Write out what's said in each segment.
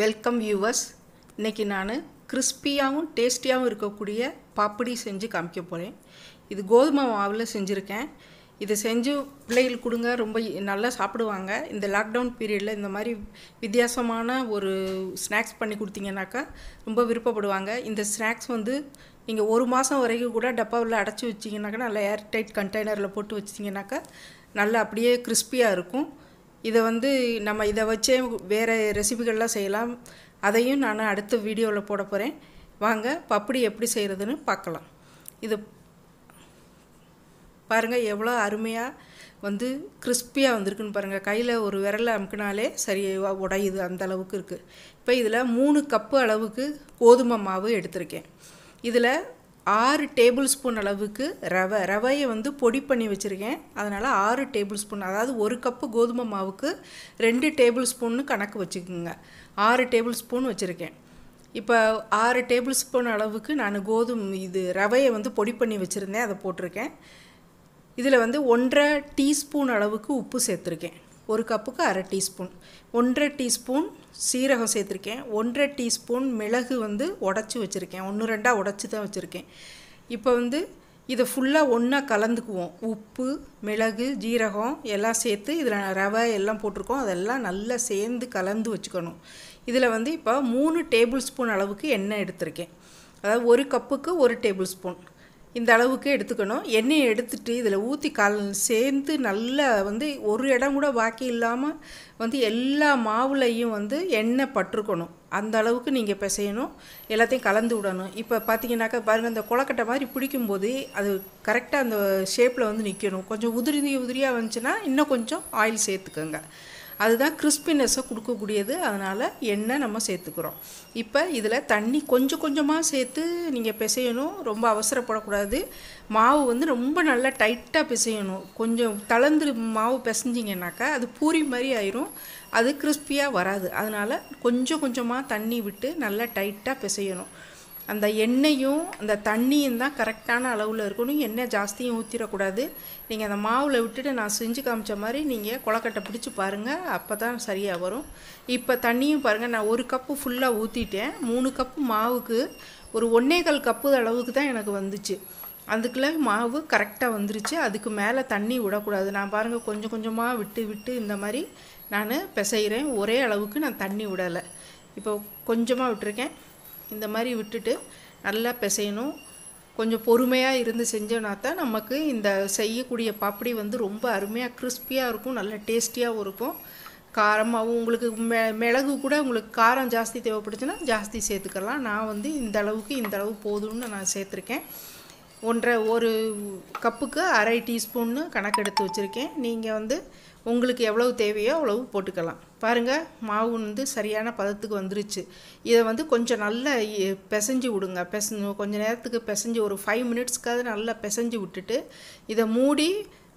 Welcome viewers இன்றைக்கி நான் கிறிஸ்பியாகவும் டேஸ்டியாகவும் இருக்கக்கூடிய பாப்படி செஞ்சு காமிக்க போகிறேன் இது கோதுமை மாவில் செஞ்சுருக்கேன். இதை செஞ்சு பிள்ளைகளுக்கு கொடுங்க. ரொம்ப நல்லா சாப்பிடுவாங்க. இந்த லாக்டவுன் பீரியடில் இந்த மாதிரி வித்தியாசமான ஒரு ஸ்நாக்ஸ் பண்ணி கொடுத்தீங்கன்னாக்கா ரொம்ப விருப்பப்படுவாங்க. இந்த ஸ்நாக்ஸ் வந்து நீங்கள் ஒரு மாதம் வரைக்கும் கூட டப்பாவில் அடைச்சி வச்சிங்கனாக்கா நல்லா ஏர் டைட் கண்டெய்னரில் போட்டு வச்சிங்கனாக்கா நல்லா அப்படியே கிறிஸ்பியாக இருக்கும். இதை வந்து நம்ம இதை வச்சே வேறு ரெசிபிகள்லாம் செய்யலாம். அதையும் நான் அடுத்த வீடியோவில் போட போகிறேன் வாங்க பப்படி எப்படி செய்கிறதுன்னு பார்க்கலாம் இது பாருங்கள் எவ்வளோ அருமையாக வந்து கிறிஸ்பியாக வந்திருக்குன்னு பாருங்கள் கையில் ஒரு விரலை அமுக்கினாலே சரியாக உடையுது அந்த அளவுக்கு இருக்குது இப்போ இதில் மூணு கப்பு அளவுக்கு கோதுமை மாவு எடுத்திருக்கேன். இதில் ஆறு டேபிள் ஸ்பூன் அளவுக்கு ரவை ரவையை வந்து பொடி பண்ணி வச்சுருக்கேன். அதனால் ஆறு டேபிள் ஸ்பூன் அதாவது ஒரு கப்பு கோதுமை மாவுக்கு ரெண்டு டேபிள் ஸ்பூன்னு கணக்கு வச்சுக்கோங்க. ஆறு டேபிள் ஸ்பூன் வச்சுருக்கேன். இப்போ ஆறு டேபிள் ஸ்பூன் அளவுக்கு நான் கோதுமை இது ரவையை வந்து பொடி பண்ணி வச்சுருந்தேன் அதை போட்டிருக்கேன். இதில் வந்து ஒன்றரை டீஸ்பூன் அளவுக்கு உப்பு சேர்த்துருக்கேன். ஒரு கப்புக்கு அரை டீஸ்பூன். ஒன்றரை டீஸ்பூன் சீரகம் சேர்த்துருக்கேன். ஒன்றரை டீஸ்பூன் மிளகு வந்து உடச்சி வச்சுருக்கேன். ஒன்று ரெண்டாக உடச்சி தான் வச்சுருக்கேன். இப்போ வந்து இதை ஃபுல்லாக ஒன்றா கலந்துக்குவோம். உப்பு மிளகு ஜீரகம் எல்லாம் சேர்த்து இதில் ரவை எல்லாம் போட்டிருக்கோம். அதெல்லாம் நல்லா சேர்ந்து கலந்து வச்சுக்கணும். இதில் வந்து இப்போ மூணு டேபிள் ஸ்பூன் அளவுக்கு எண்ணெய் எடுத்திருக்கேன். அதாவது ஒரு கப்புக்கு ஒரு டேபிள் ஸ்பூன். இந்த அளவுக்கு எடுத்துக்கணும். எண்ணெயை எடுத்துட்டு இதில் ஊற்றி கல் சேர்ந்து நல்லா வந்து ஒரு இடம் கூட பாக்கி இல்லாமல் வந்து எல்லா மாவுலையும் வந்து எண்ணெய் பட்டிருக்கணும் அந்த அளவுக்கு நீங்கள் பிசையணும். எல்லாத்தையும் கலந்து விடணும். இப்போ பார்த்தீங்கன்னாக்கா பாருங்கள் அந்த கொலக்கட்டை மாதிரி பிடிக்கும்போது அது கரெக்டாக அந்த ஷேப்பில் வந்து நிற்கணும் கொஞ்சம் உதிரி உதிரியாக வந்துச்சுன்னா இன்னும் கொஞ்சம் ஆயில் சேர்த்துக்கோங்க. அதுதான் கிறிஸ்பினஸ்ஸை கொடுக்கக்கூடியது. அதனால் எண்ணெய் நம்ம சேர்த்துக்கிறோம். இப்போ இதில் தண்ணி கொஞ்சம் கொஞ்சமாக சேர்த்து நீங்கள் பிசையணும். ரொம்ப அவசரப்படக்கூடாது. மாவு வந்து ரொம்ப நல்லா டைட்டாக பிசையணும். கொஞ்சம் தளர்ந்து மாவு பிசைஞ்சிங்கனாக்கா அது பூரி மாதிரி ஆயிரும். அது கிறிஸ்பியாக வராது. அதனால் கொஞ்சம் கொஞ்சமாக தண்ணி விட்டு நல்லா டைட்டாக பிசையணும். அந்த எண்ணெயும் அந்த தண்ணியும் தான் கரெக்டான அளவில் இருக்கணும். எண்ணெய் ஜாஸ்தியும் ஊற்றிடக்கூடாது நீங்கள் அந்த மாவில் விட்டுட்டு நான் செஞ்சு காமிச்ச மாதிரி நீங்கள் கொலக்கட்டை பிடிச்சி பாருங்கள் அப்போ தான் சரியாக வரும். இப்போ தண்ணியும் பாருங்கள் நான் ஒரு கப்பு ஃபுல்லாக ஊற்றிட்டேன் மூணு கப்பு மாவுக்கு ஒரு ஒன்றேகால் கப்பு அளவுக்கு தான் எனக்கு வந்துச்சு. அதுக்குள்ளே மாவு கரெக்டாக வந்துருச்சு. அதுக்கு மேலே தண்ணி விடக்கூடாது. நான் பாருங்கள் கொஞ்சம் கொஞ்சமாக விட்டு விட்டு இந்த மாதிரி நான் பிசைகிறேன் ஒரே அளவுக்கு நான் தண்ணி விடலை. இப்போ கொஞ்சமாக விட்டுருக்கேன். இந்த மாதிரி விட்டுட்டு நல்லா பிசையணும். கொஞ்சம் பொறுமையாக இருந்து செஞ்சோன்னா தான் நமக்கு இந்த செய்யக்கூடிய பாப்படி வந்து ரொம்ப அருமையாக கிறிஸ்பியாக இருக்கும் நல்ல டேஸ்டியாகவும் இருக்கும். காரமாகவும் உங்களுக்கு மெ மிளகு கூட உங்களுக்கு காரம் ஜாஸ்தி தேவைப்படுச்சுன்னா ஜாஸ்தி சேர்த்துக்கலாம். நான் வந்து இந்த அளவுக்கு இந்த அளவு போதும்னு நான் சேர்த்துருக்கேன். ஒன்றரை ஒரு கப்புக்கு அரை டீஸ்பூன்னு கணக்கெடுத்து வச்சுருக்கேன். நீங்கள் வந்து உங்களுக்கு எவ்வளவு தேவையோ அவ்வளவு போட்டுக்கலாம். பாருங்கள் மாவு வந்து சரியான பதத்துக்கு வந்துருச்சு. இதை வந்து கொஞ்சம் நல்லா பிசைஞ்சு விடுங்க. பிசைஞ்சு கொஞ்சம் நேரத்துக்கு பிசைஞ்சு ஒரு ஃபைவ் மினிட்ஸ்க்காவது நல்லா பிசைஞ்சு விட்டுட்டு இதை மூடி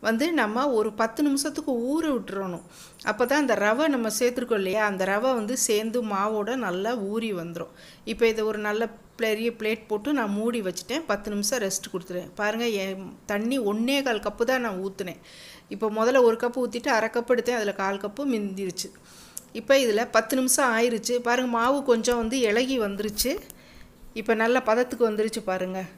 வந்து நம்ம ஒரு பத்து நிமிஷத்துக்கு ஊற விட்டுறணும். அப்போ தான் அந்த ரவை நம்ம சேர்த்துருக்கோம் இல்லையா? அந்த ரவை வந்து சேர்ந்து மாவோட நல்லா ஊறி வந்துடும் இப்போ இதை ஒரு நல்ல பெரிய பிளேட் போட்டு நான் மூடி வச்சுட்டேன். பத்து நிமிஷம் ரெஸ்ட் கொடுத்துருவேன். பாருங்கள் என் தண்ணி ஒன்றே கால் கப்பு தான் நான் ஊற்றுனேன் இப்போ முதல்ல ஒரு கப்பு ஊற்றிட்டு அரை கப்பு எடுத்தேன். அதில் கால் கப்பு மிந்திருச்சு. இப்போ இதில் பத்து நிமிஷம் ஆயிடுச்சு பாருங்கள் மாவு கொஞ்சம் வந்து இலகி வந்துருச்சு. இப்போ நல்ல பதத்துக்கு வந்துருச்சு பாருங்கள்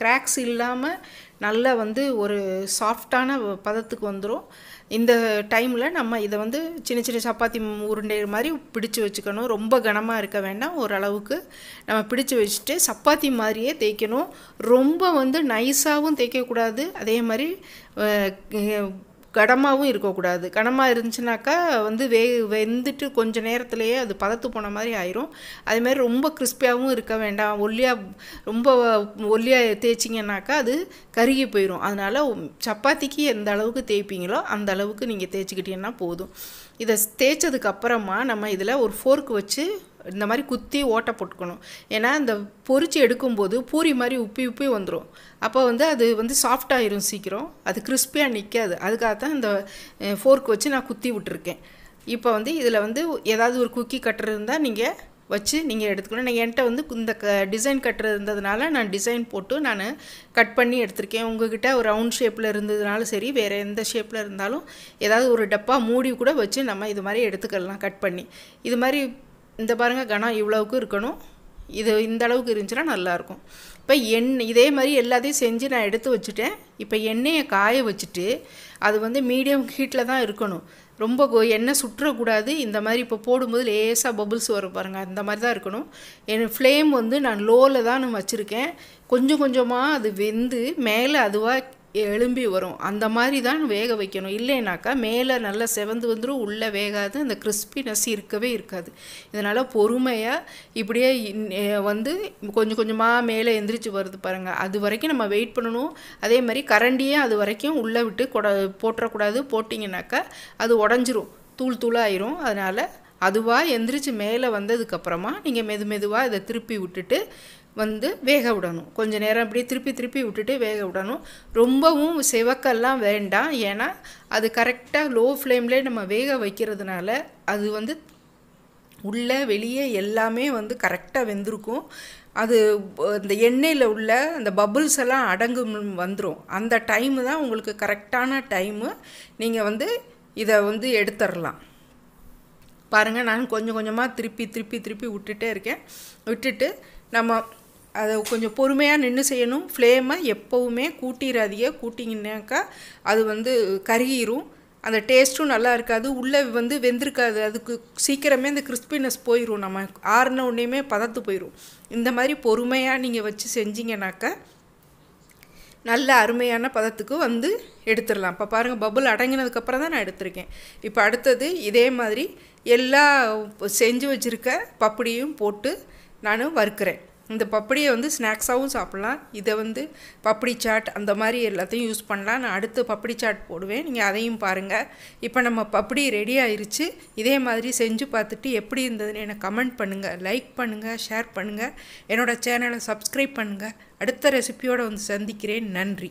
கிராக்ஸ் இல்லாமல் நல்லா வந்து ஒரு சாஃப்டான பதத்துக்கு வந்துடும் இந்த டைமில் நம்ம இதை வந்து சின்ன சின்ன சப்பாத்தி உருண்டை மாதிரி பிடிச்சு வச்சுக்கணும். ரொம்ப கனமாக இருக்க வேண்டாம். ஓரளவுக்கு நம்ம பிடிச்சு வச்சுட்டு சப்பாத்தி மாதிரியே தேய்க்கணும். ரொம்ப வந்து நைஸாகவும் தேய்க்கக்கூடாது. அதே மாதிரி கடமாகவும் இருக்கக்கூடாது. கனமாக இருந்துச்சுனாக்கா வந்து வே வெந்துட்டு கொஞ்சம் நேரத்துலேயே அது பதத்து போன மாதிரி ஆயிரும். அதுமாதிரி ரொம்ப கிறிஸ்பியாகவும் இருக்க வேண்டாம். ஒல்லியாக ரொம்ப ஒல்லியாக தேய்ச்சிங்கனாக்கா அது கருகி போயிடும் அதனால் சப்பாத்திக்கு எந்த அளவுக்கு தேய்ப்பீங்களோ அந்த அளவுக்கு நீங்கள் தேய்ச்சிக்கிட்டீங்கன்னா போதும். இதை தேய்ச்சதுக்கு அப்புறமா நம்ம இதில் ஒரு ஃபோர்க் வச்சு இந்த மாதிரி குத்தி ஓட்டை போட்டுக்கணும். ஏன்னா இந்த பொறிச்சு எடுக்கும்போது பூரி மாதிரி உப்பி உப்பி வந்துடும் அப்போ வந்து அது வந்து சாஃப்டாகிரும் சீக்கிரம். அது கிறிஸ்பியாக நிற்காது அதுக்காக தான் இந்த ஃபோர்க் வச்சு நான் குத்தி விட்டுருக்கேன். இப்போ வந்து இதில் வந்து ஏதாவது ஒரு குக்கி கட்டர் இருந்தால் நீங்கள் வச்சு நீங்கள் எடுத்துக்கணும். நான் என்கிட்ட வந்து இந்த க டிசைன் கட்டுறது இருந்ததுனால நான் டிசைன் போட்டு நான் கட் பண்ணி எடுத்திருக்கேன். உங்ககிட்ட ஒரு ரவுண்ட் ஷேப்பில் இருந்ததுனாலும் சரி வேறு எந்த ஷேப்பில் இருந்தாலும் ஏதாவது ஒரு டப்பா மூடி கூட வச்சு நம்ம இது மாதிரி எடுத்துக்கலாம் கட் பண்ணி. இது மாதிரி இந்த பாருங்கள் கனம் இவ்வளவுக்கு இருக்கணும். இது இந்த அளவுக்கு இருந்துச்சுன்னா நல்லாயிருக்கும். இப்போ எண் இதே மாதிரி எல்லாத்தையும் செஞ்சு நான் எடுத்து வச்சுட்டேன். இப்போ எண்ணெயை காய வச்சுட்டு அது வந்து மீடியம் ஹீட்டில் தான் இருக்கணும். ரொம்ப எண்ணெய் சுற்றக்கூடாது. இந்த மாதிரி இப்போ போடும்போது லேசாக பபுள்ஸ் வரும் பாருங்கள் அந்த மாதிரி தான் இருக்கணும். என் ஃப்ளேம் வந்து நான் லோவில் தான் நான் வச்சுருக்கேன். கொஞ்சம் கொஞ்சமாக அது வெந்து மேலே அதுவாக எழும்பி வரும். அந்த மாதிரி தான் வேக வைக்கணும். இல்லைனாக்கா மேலே நல்லா செவந்து வந்துடும் உள்ளே வேகாது அந்த கிறிஸ்பினஸ் இருக்கவே இருக்காது. இதனால் பொறுமையாக இப்படியே இன்- வந்து கொஞ்சம் கொஞ்சமாக மேலே எந்திரிச்சு வருது பாருங்கள் அது வரைக்கும் நம்ம வெயிட் பண்ணணும். அதே மாதிரி கரண்டியே அது வரைக்கும் உள்ளே விட்டு கொட போட்டுறக்கூடாது போட்டிங்கனாக்கா அது உடஞ்சிரும். தூள் தூளாயிரும். அதனால் அதுவாக எந்திரிச்சு மேலே வந்ததுக்கப்புறமா நீங்கள் மெது மெதுவாக இதை திருப்பி விட்டுட்டு வந்து வேக விடணும். கொஞ்சம் நேரம் அப்படியே திருப்பி திருப்பி விட்டுட்டு வேக விடணும். ரொம்பவும் செவக்கெல்லாம் வேண்டாம். ஏன்னா அது கரெக்டாக லோ ஃப்ளேம்லேயே நம்ம வேக வைக்கிறதுனால அது வந்து உள்ளே வெளியே எல்லாமே வந்து கரெக்டாக வெந்திருக்கும். அது இந்த எண்ணெயில் உள்ள அந்த பபுள்ஸ் எல்லாம் அடங்கும் வந்துடும் அந்த டைமு தான் உங்களுக்கு கரெக்டான டைமு நீங்கள் வந்து இதை வந்து எடுத்துடலாம் பாருங்கள் நான் கொஞ்சம் கொஞ்சமாக திருப்பி திருப்பி திருப்பி விட்டுட்டே இருக்கேன். விட்டுட்டு நம்ம அதை கொஞ்சம் பொறுமையாக நின்று செய்யணும். ஃப்ளேமை எப்போவுமே கூட்டிடாதீங்க கூட்டிங்கனாக்கா அது வந்து கருகிரும். அந்த டேஸ்ட்டும் நல்லா இருக்காது. உள்ளே வந்து வெந்திருக்காது. அதுக்கு சீக்கிரமே இந்த கிறிஸ்பினஸ் போயிடும் நம்ம ஆறுன உடனேயுமே பதத்து போயிடும் இந்த மாதிரி பொறுமையாக நீங்கள் வச்சு செஞ்சீங்கனாக்கா நல்ல அருமையான பதத்துக்கு வந்து எடுத்துடலாம். இப்போ பாருங்கள் பபுள் அடங்கினதுக்கப்புறம் தான் நான் எடுத்திருக்கேன். இப்போ அடுத்தது இதே மாதிரி எல்லா செஞ்சு வச்சுருக்க பப்படியும் போட்டு நான் வறுக்கிறேன். இந்த பப்படியை வந்து ஸ்நாக்ஸாகவும் சாப்பிட்லாம். இதை வந்து பப்படி சாட் அந்த மாதிரி எல்லாத்தையும் யூஸ் பண்ணலாம். நான் அடுத்து பப்படி சாட் போடுவேன். நீங்கள் அதையும் பாருங்கள் இப்போ நம்ம பப்படி ரெடி ஆயிருச்சு. இதே மாதிரி செஞ்சு பார்த்துட்டு எப்படி இருந்ததுன்னு எனக்கு கமெண்ட் பண்ணுங்கள் லைக் பண்ணுங்கள் ஷேர் பண்ணுங்கள் என்னோடய சேனலை சப்ஸ்கிரைப் பண்ணுங்கள் அடுத்த ரெசிபியோடு வந்து சந்திக்கிறேன். நன்றி.